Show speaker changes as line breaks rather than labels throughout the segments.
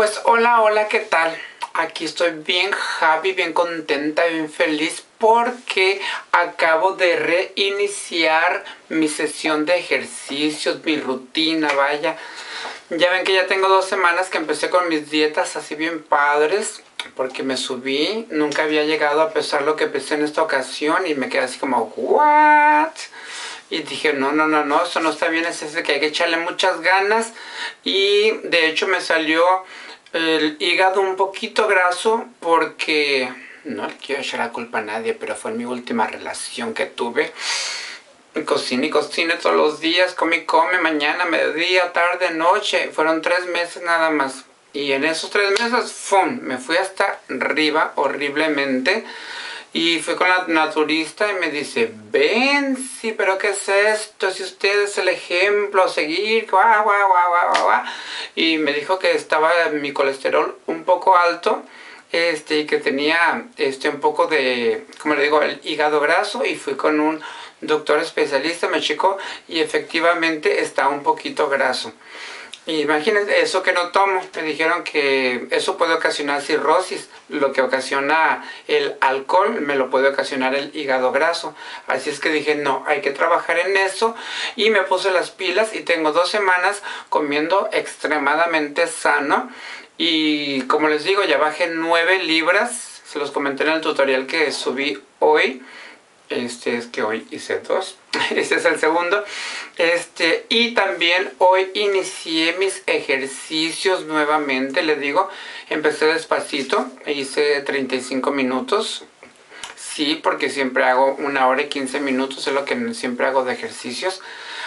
Pues hola, hola, ¿qué tal? Aquí estoy bien happy, bien contenta, bien feliz porque acabo de reiniciar mi sesión de ejercicios, mi rutina, vaya. Ya ven que ya tengo dos semanas que empecé con mis dietas así bien padres porque me subí, nunca había llegado a pesar lo que pesé en esta ocasión y me quedé así como, ¿what? Y dije, no, no, no, no, eso no está bien, es ese que hay que echarle muchas ganas. Y de hecho me salió el hígado un poquito graso porque no le quiero echar la culpa a nadie, pero fue mi última relación que tuve. Cocina y cocina todos los días, come y come, mañana, mediodía, tarde, noche. Fueron tres meses nada más. Y en esos tres meses, ¡fum! Me fui hasta arriba horriblemente. Y fui con la naturista y me dice, ven, sí, pero ¿qué es esto? Si usted es el ejemplo a seguir, guau, guau, guau, guau. Y me dijo que estaba mi colesterol un poco alto este, y que tenía este, un poco de, como le digo, el hígado graso y fui con un doctor especialista, me checó y efectivamente está un poquito graso. Imagínense, eso que no tomo, me dijeron que eso puede ocasionar cirrosis, lo que ocasiona el alcohol me lo puede ocasionar el hígado graso. Así es que dije, no, hay que trabajar en eso y me puse las pilas y tengo dos semanas comiendo extremadamente sano y como les digo, ya bajé 9 libras, se los comenté en el tutorial que subí hoy. Este es que hoy hice dos. Este es el segundo. Este, y también hoy inicié mis ejercicios nuevamente. Les digo, empecé despacito. Hice 35 minutos. Sí, porque siempre hago una hora y 15 minutos. Es lo que siempre hago de ejercicios.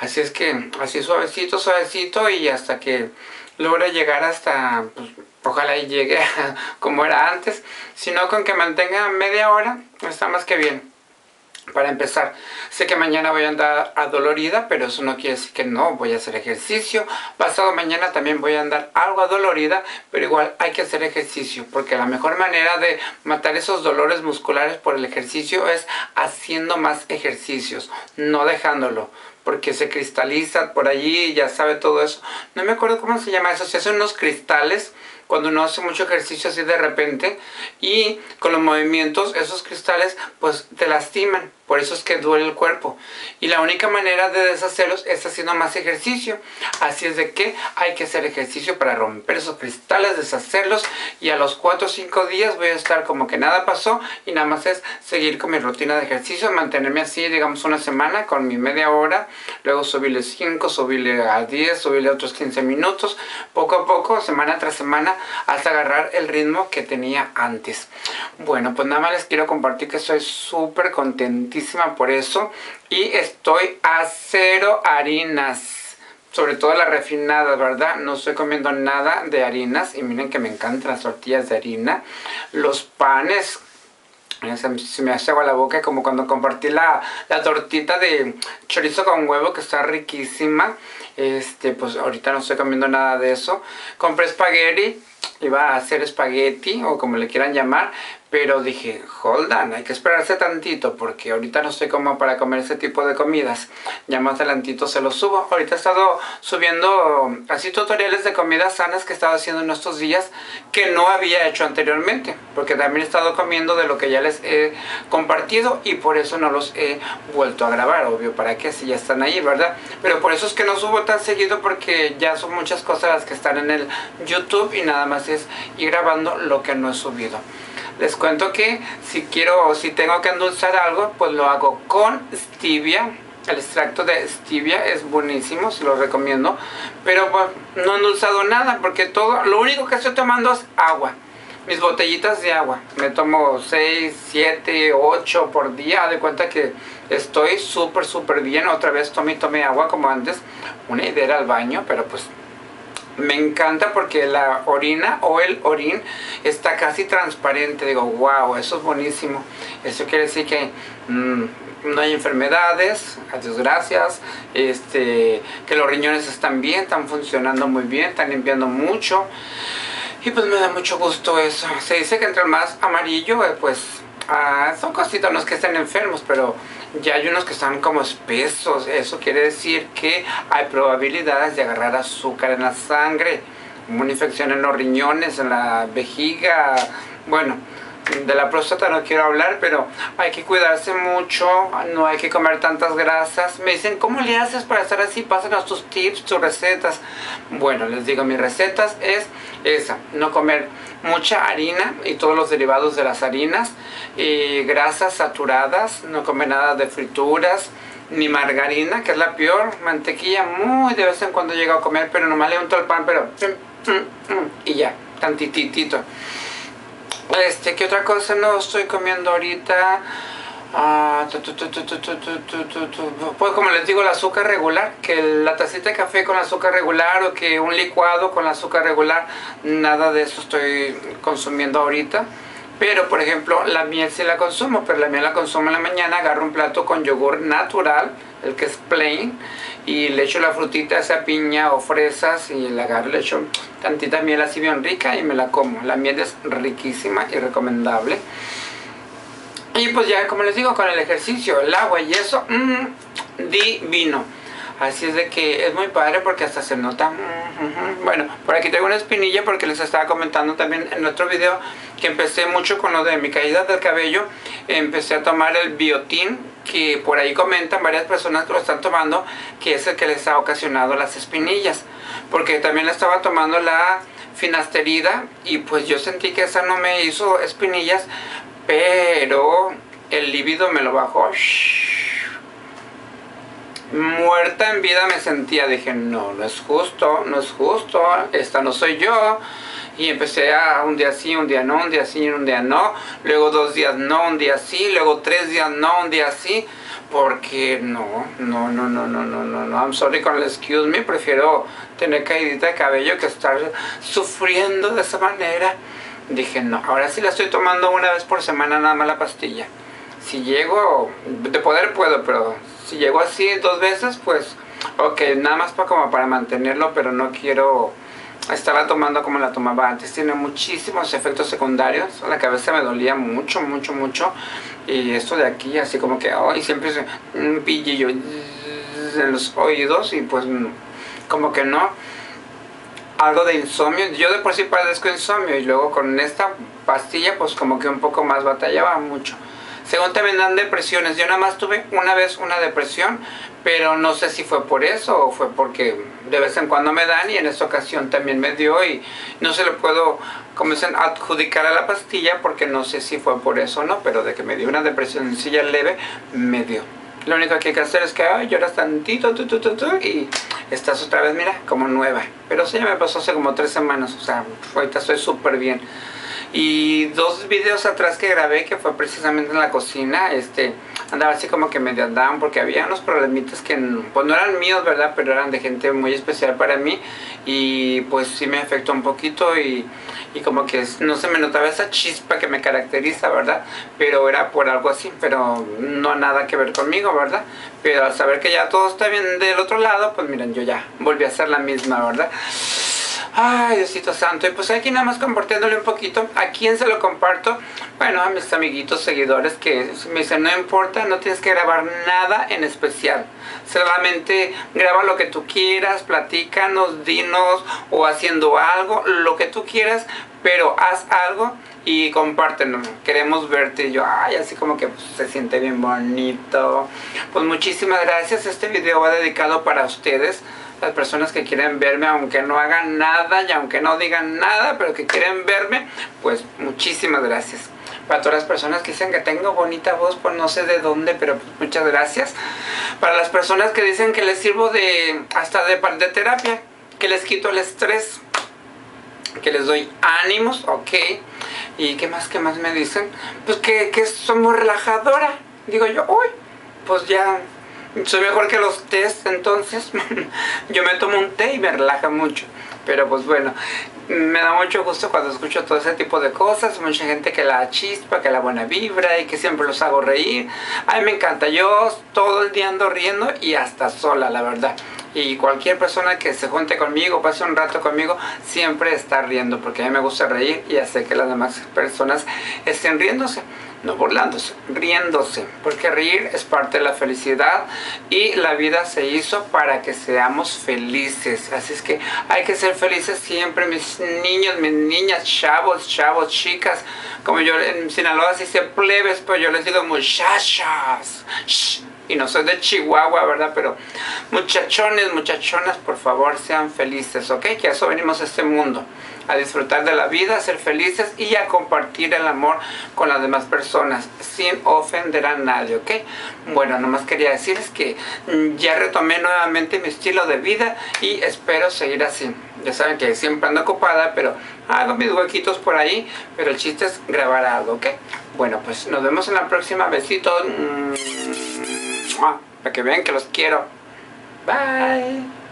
Así es que así suavecito, suavecito. Y hasta que logre llegar hasta... Pues, ojalá y llegue como era antes. Sino con que mantenga media hora. Está más que bien. Para empezar, sé que mañana voy a andar adolorida, pero eso no quiere decir que no voy a hacer ejercicio. Pasado mañana también voy a andar algo adolorida, pero igual hay que hacer ejercicio, porque la mejor manera de matar esos dolores musculares por el ejercicio es haciendo más ejercicios, no dejándolo porque se cristaliza por allí, ya sabe todo eso. No me acuerdo cómo se llama eso, se hacen unos cristales cuando uno hace mucho ejercicio así de repente y con los movimientos esos cristales pues te lastiman por eso es que duele el cuerpo. Y la única manera de deshacerlos es haciendo más ejercicio. Así es de que hay que hacer ejercicio para romper esos cristales, deshacerlos. Y a los 4 o 5 días voy a estar como que nada pasó. Y nada más es seguir con mi rutina de ejercicio. Mantenerme así, digamos, una semana con mi media hora. Luego subirle 5, subirle a 10, subirle otros 15 minutos. Poco a poco, semana tras semana, hasta agarrar el ritmo que tenía antes. Bueno, pues nada más les quiero compartir que estoy súper contento por eso. Y estoy a cero harinas. Sobre todo las refinadas, ¿verdad? No estoy comiendo nada de harinas. Y miren que me encantan las tortillas de harina. Los panes se me hace agua la boca como cuando compartí la, la, tortita de chorizo con huevo que está riquísima este pues ahorita no estoy comiendo nada de eso. Compré espagueti iba a hacer espagueti o como le quieran llamar pero dije, hold on, hay que esperarse tantito porque ahorita no estoy como para comer ese tipo de comidas. Ya más adelantito se los subo. Ahorita he estado subiendo así tutoriales de comidas sanas que he estado haciendo en estos días que no había hecho anteriormente. Porque también he estado comiendo de lo que ya les he compartido y por eso no los he vuelto a grabar. Obvio, para que si ya están ahí, ¿verdad? Pero por eso es que no subo tan seguido porque ya son muchas cosas las que están en el YouTube y nada más es ir grabando lo que no he subido. Les cuento que si quiero o si tengo que endulzar algo, pues lo hago con stevia. El extracto de stevia es buenísimo, se lo recomiendo. Pero no he endulzado nada porque todo, lo único que estoy tomando es agua. Mis botellitas de agua. Me tomo 6, 7, 8 por día. De cuenta que estoy súper, súper bien. Otra vez tomé, tomé agua como antes. Una idea al baño, pero pues me encanta porque la orina o el orín está casi transparente. Digo, wow, eso es buenísimo. Eso quiere decir que mm, no hay enfermedades, adiós gracias. Este, que los riñones están bien, están funcionando muy bien, están limpiando mucho. Y pues me da mucho gusto eso. Se dice que entre más amarillo, eh, pues ah, son cositas, no es que estén enfermos, pero ya hay unos que están como espesos. Eso quiere decir que hay probabilidades de agarrar azúcar en la sangre. una infección en los riñones, en la vejiga, bueno, de la próstata no quiero hablar, pero hay que cuidarse mucho, no hay que comer tantas grasas. Me dicen, ¿cómo le haces para estar así? Pásanos tus tips, tus recetas. Bueno, les digo, mis recetas es esa, no comer mucha harina y todos los derivados de las harinas, y grasas saturadas, no comer nada de frituras, ni margarina, que es la peor, mantequilla muy de vez en cuando llego a comer, pero nomás le unto el pan, pero y ya, tantitito. Este, ¿qué otra cosa no estoy comiendo ahorita? pues como les digo, el azúcar regular, que la tacita de café con azúcar regular o que un licuado con azúcar regular, nada de eso estoy consumiendo ahorita. Pero, por ejemplo, la miel sí la consumo, pero la miel la consumo en la mañana, agarro un plato con yogur natural, el que es plain, y le echo la frutita, esa piña o fresas, y le agarro, le echo tantita miel así bien rica y me la como. La miel es riquísima y recomendable. Y pues ya, como les digo, con el ejercicio, el agua y eso, mmm, divino. Así es de que es muy padre porque hasta se nota. Bueno, por aquí tengo una espinilla porque les estaba comentando también en otro video que empecé mucho con lo de mi caída del cabello. Empecé a tomar el biotín que por ahí comentan varias personas que lo están tomando que es el que les ha ocasionado las espinillas. Porque también estaba tomando la finasterida y pues yo sentí que esa no me hizo espinillas, pero el líbido me lo bajó muerta en vida me sentía. Dije, no, no es justo, no es justo, esta no soy yo. Y empecé a un día sí, un día no, un día sí, un día no. Luego dos días no, un día sí. Luego tres días no, un día sí. Porque no, no, no, no, no, no, no, no. I'm sorry con el excuse me. Prefiero tener caídita de cabello que estar sufriendo de esa manera. Dije, no, ahora sí la estoy tomando una vez por semana nada más la pastilla. Si llego, de poder puedo, pero si llego así dos veces, pues, ok, nada más para, como para mantenerlo, pero no quiero estarla tomando como la tomaba antes. Tiene muchísimos efectos secundarios. La cabeza me dolía mucho, mucho, mucho. Y esto de aquí, así como que, oh, y siempre un pillillo en los oídos y pues como que no. Algo de insomnio. Yo de por sí padezco insomnio y luego con esta pastilla pues como que un poco más batallaba mucho. Según también dan depresiones. Yo nada más tuve una vez una depresión, pero no sé si fue por eso o fue porque de vez en cuando me dan y en esta ocasión también me dio y no se lo puedo como dicen, adjudicar a la pastilla porque no sé si fue por eso o no, pero de que me dio una depresión silla leve, me dio. Lo único que hay que hacer es que ay, lloras tantito tu, tu, tu, y estás otra vez, mira, como nueva. Pero eso ya me pasó hace como tres semanas, o sea, ahorita estoy súper bien. Y dos videos atrás que grabé, que fue precisamente en la cocina, este, andaba así como que medio andaban porque había unos problemitas que pues no eran míos, ¿verdad? Pero eran de gente muy especial para mí y pues sí me afectó un poquito y, y como que no se me notaba esa chispa que me caracteriza, ¿verdad? Pero era por algo así, pero no nada que ver conmigo, ¿verdad? Pero al saber que ya todo está bien del otro lado, pues miren, yo ya volví a ser la misma, ¿verdad? Ay, Diosito Santo. Y pues aquí nada más compartiéndole un poquito. ¿A quién se lo comparto? Bueno, a mis amiguitos seguidores que me dicen, no importa, no tienes que grabar nada en especial. Solamente graba lo que tú quieras, platícanos, dinos o haciendo algo, lo que tú quieras, pero haz algo y compártelo. Queremos verte. Y yo, ay, así como que pues, se siente bien bonito. Pues muchísimas gracias. Este video va dedicado para ustedes las personas que quieren verme, aunque no hagan nada y aunque no digan nada, pero que quieren verme, pues muchísimas gracias. Para todas las personas que dicen que tengo bonita voz, pues no sé de dónde, pero pues muchas gracias. Para las personas que dicen que les sirvo de hasta de, de terapia, que les quito el estrés, que les doy ánimos, ok. ¿Y qué más, qué más me dicen? Pues que, que soy muy relajadora. Digo yo, uy, pues ya soy mejor que los test, entonces yo me tomo un té y me relaja mucho. Pero pues bueno, me da mucho gusto cuando escucho todo ese tipo de cosas. Mucha gente que la chispa, que la buena vibra y que siempre los hago reír. A mí me encanta. Yo todo el día ando riendo y hasta sola, la verdad. Y cualquier persona que se junte conmigo, pase un rato conmigo, siempre está riendo, porque a mí me gusta reír y hace que las demás personas estén riéndose no burlándose, riéndose, porque reír es parte de la felicidad y la vida se hizo para que seamos felices. Así es que hay que ser felices siempre, mis niños, mis niñas, chavos, chavos, chicas. Como yo en Sinaloa se dice plebes, pero yo les digo muchachas. Y no soy de Chihuahua, ¿verdad? Pero muchachones, muchachonas, por favor, sean felices, ¿ok? Que a eso venimos a este mundo a disfrutar de la vida, a ser felices y a compartir el amor con las demás personas sin ofender a nadie, ¿ok? Bueno, nomás quería decirles que ya retomé nuevamente mi estilo de vida y espero seguir así. Ya saben que siempre ando ocupada, pero hago mis huequitos por ahí, pero el chiste es grabar algo, ¿ok? Bueno, pues nos vemos en la próxima. Besitos. Para que vean que los quiero. Bye.